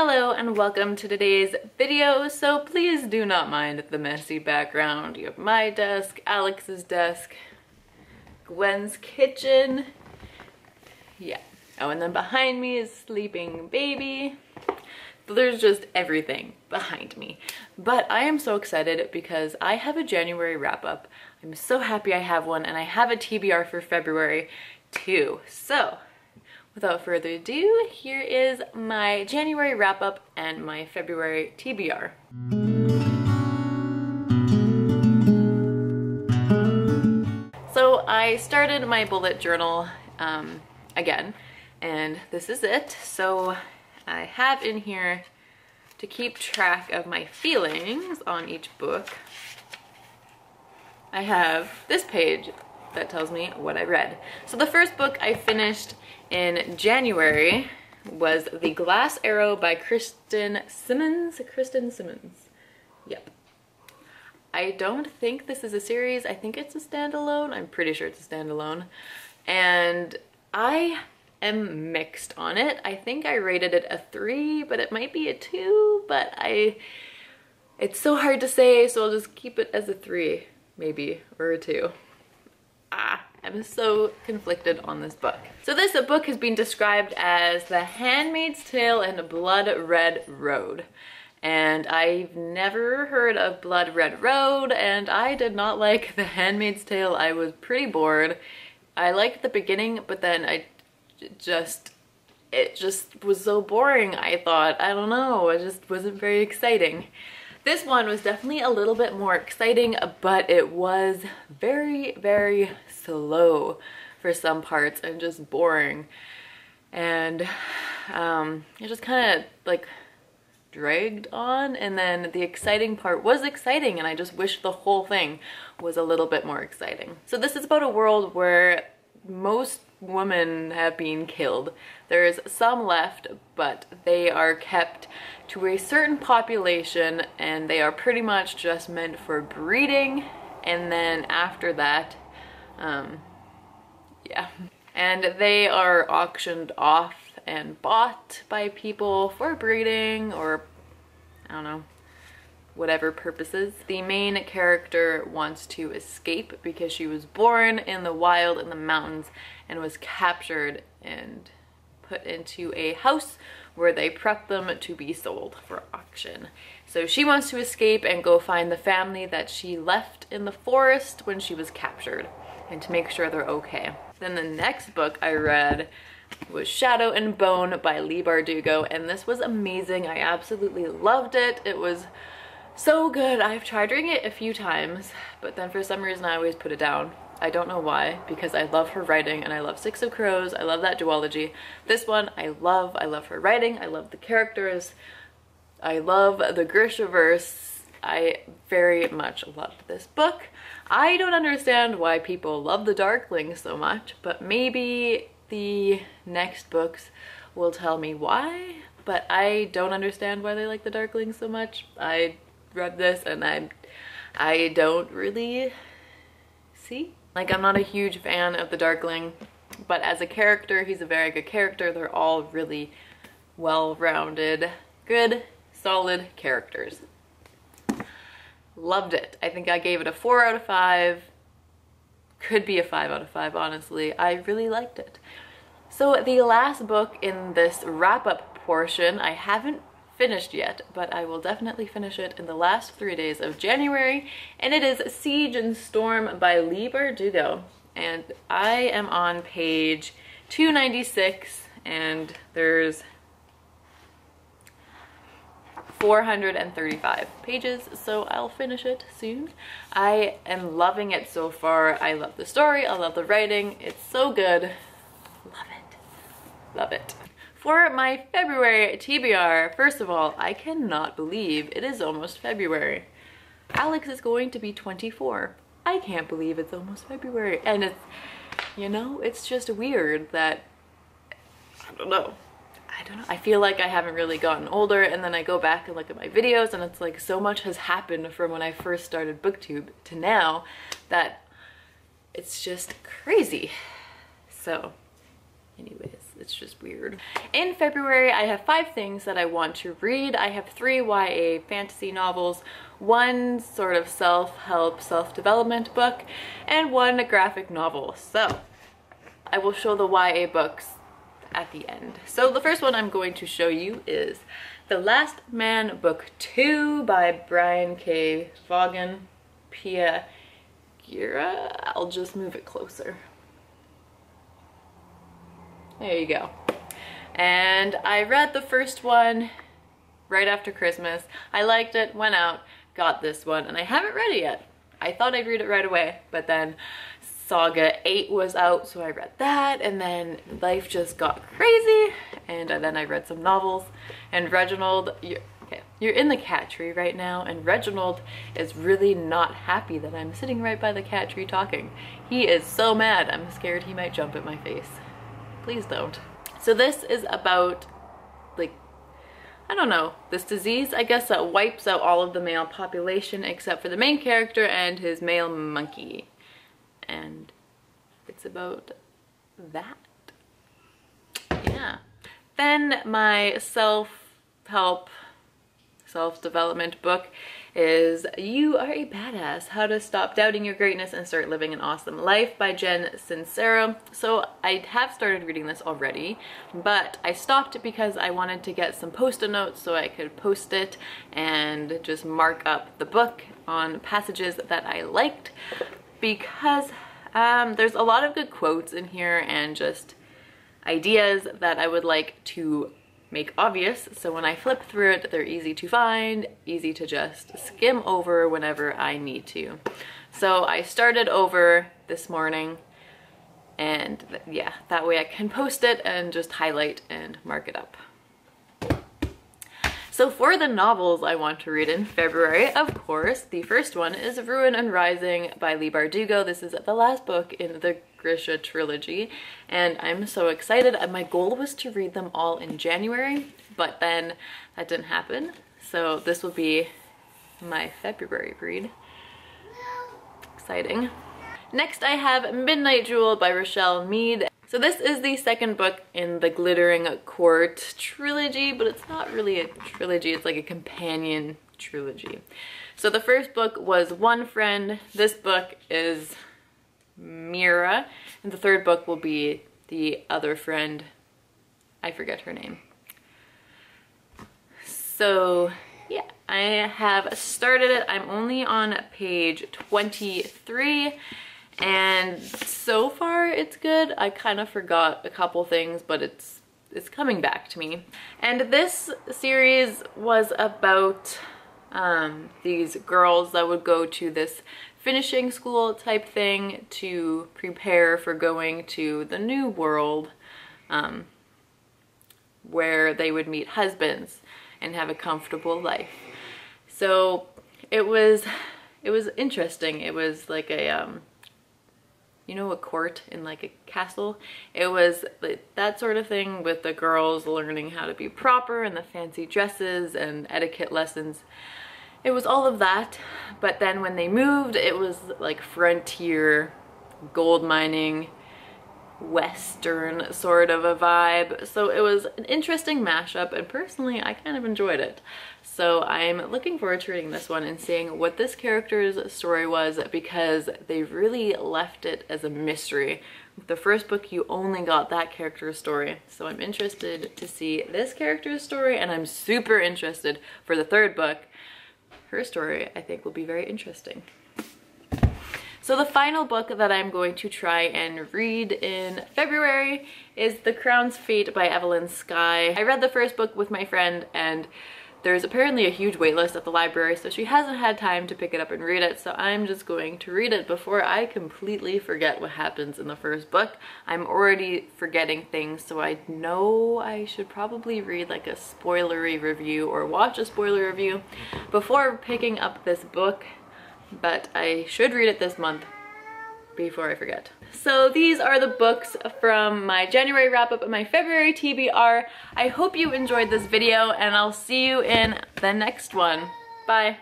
Hello and welcome to today's video. So please do not mind the messy background. You have my desk, Alex's desk, Gwen's kitchen. Yeah. Oh, and then behind me is sleeping baby. There's just everything behind me. But I am so excited because I have a January wrap up. I'm so happy I have one and I have a TBR for February too. So Without further ado, here is my January wrap up and my February TBR. So I started my bullet journal um, again, and this is it. So I have in here to keep track of my feelings on each book. I have this page that tells me what I read. So the first book I finished in January was The Glass Arrow by Kristen Simmons. Kristen Simmons. Yep. I don't think this is a series. I think it's a standalone. I'm pretty sure it's a standalone. And I am mixed on it. I think I rated it a three, but it might be a two, but I, it's so hard to say, so I'll just keep it as a three, maybe, or a two. Ah, I'm so conflicted on this book. So this book has been described as The Handmaid's Tale and Blood Red Road. And I've never heard of Blood Red Road, and I did not like The Handmaid's Tale. I was pretty bored. I liked the beginning, but then I just, it just was so boring, I thought. I don't know, it just wasn't very exciting. This one was definitely a little bit more exciting, but it was very, very slow for some parts and just boring. And um, it just kind of like dragged on and then the exciting part was exciting and I just wish the whole thing was a little bit more exciting. So this is about a world where most women have been killed. There's some left, but they are kept to a certain population and they are pretty much just meant for breeding. And then after that, um, yeah. And they are auctioned off and bought by people for breeding or, I don't know, whatever purposes. The main character wants to escape because she was born in the wild in the mountains and was captured and put into a house where they prep them to be sold for auction. So she wants to escape and go find the family that she left in the forest when she was captured and to make sure they're okay. Then the next book I read was Shadow and Bone by Leigh Bardugo and this was amazing. I absolutely loved it. It was so good. I've tried reading it a few times, but then for some reason I always put it down. I don't know why, because I love her writing and I love Six of Crows. I love that duology. This one I love. I love her writing. I love the characters. I love the Grishaverse. I very much love this book. I don't understand why people love the Darkling so much, but maybe the next books will tell me why, but I don't understand why they like the Darkling so much. I read this and I I don't really see. Like I'm not a huge fan of the Darkling, but as a character, he's a very good character. They're all really well-rounded, good, solid characters. Loved it. I think I gave it a four out of five. Could be a five out of five, honestly. I really liked it. So the last book in this wrap-up portion, I haven't finished yet, but I will definitely finish it in the last three days of January. And it is Siege and Storm by Leigh Bardugo. And I am on page 296 and there's 435 pages, so I'll finish it soon. I am loving it so far. I love the story, I love the writing. It's so good. Love it. Love it. For my February TBR, first of all, I cannot believe it is almost February. Alex is going to be 24. I can't believe it's almost February. And it's, you know, it's just weird that, I don't know. I don't know. I feel like I haven't really gotten older and then I go back and look at my videos and it's like so much has happened from when I first started booktube to now that it's just crazy. So it's just weird. In February, I have five things that I want to read. I have three YA fantasy novels, one sort of self-help, self-development book, and one graphic novel. So I will show the YA books at the end. So the first one I'm going to show you is The Last Man Book 2 by Brian K. Vaughan. Pia Guerra. I'll just move it closer. There you go. And I read the first one right after Christmas. I liked it, went out, got this one, and I haven't read it yet. I thought I'd read it right away, but then Saga 8 was out, so I read that, and then life just got crazy, and then I read some novels, and Reginald, you're, okay, you're in the cat tree right now, and Reginald is really not happy that I'm sitting right by the cat tree talking. He is so mad, I'm scared he might jump at my face. Please don't. So this is about, like, I don't know, this disease, I guess, that wipes out all of the male population except for the main character and his male monkey and it's about that. Yeah. Then my self-help, self-development book is You Are a Badass, How to Stop Doubting Your Greatness and Start Living an Awesome Life by Jen Sincero. So I have started reading this already, but I stopped because I wanted to get some post-it notes so I could post it and just mark up the book on passages that I liked because um, there's a lot of good quotes in here and just ideas that I would like to make obvious. So when I flip through it, they're easy to find, easy to just skim over whenever I need to. So I started over this morning and yeah, that way I can post it and just highlight and mark it up. So for the novels I want to read in February, of course, the first one is Ruin and Rising by Leigh Bardugo. This is the last book in the Grisha trilogy, and I'm so excited. Uh, my goal was to read them all in January, but then that didn't happen. So this will be my February read. Exciting. Next I have Midnight Jewel by Richelle Mead. So this is the second book in the Glittering Court trilogy, but it's not really a trilogy, it's like a companion trilogy. So the first book was One Friend, this book is Mira, and the third book will be The Other Friend, I forget her name. So yeah, I have started it. I'm only on page 23 and so far it's good. I kind of forgot a couple things, but it's it's coming back to me. And this series was about um, these girls that would go to this finishing school type thing to prepare for going to the new world um, where they would meet husbands and have a comfortable life. So it was it was interesting. It was like a um, you know, a court in like a castle. It was that sort of thing with the girls learning how to be proper and the fancy dresses and etiquette lessons. It was all of that, but then when they moved, it was like frontier gold mining, western sort of a vibe. So it was an interesting mashup and personally I kind of enjoyed it. So I'm looking forward to reading this one and seeing what this character's story was because they really left it as a mystery. The first book, you only got that character's story. So I'm interested to see this character's story and I'm super interested for the third book. Her story, I think, will be very interesting. So the final book that I'm going to try and read in February is The Crown's Fate by Evelyn Skye. I read the first book with my friend and there's apparently a huge waitlist at the library, so she hasn't had time to pick it up and read it, so I'm just going to read it before I completely forget what happens in the first book. I'm already forgetting things, so I know I should probably read like a spoilery review or watch a spoiler review before picking up this book, but I should read it this month before I forget. So these are the books from my January wrap up and my February TBR. I hope you enjoyed this video and I'll see you in the next one. Bye.